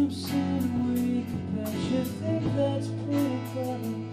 Some sin we could bet you think that's pretty funny.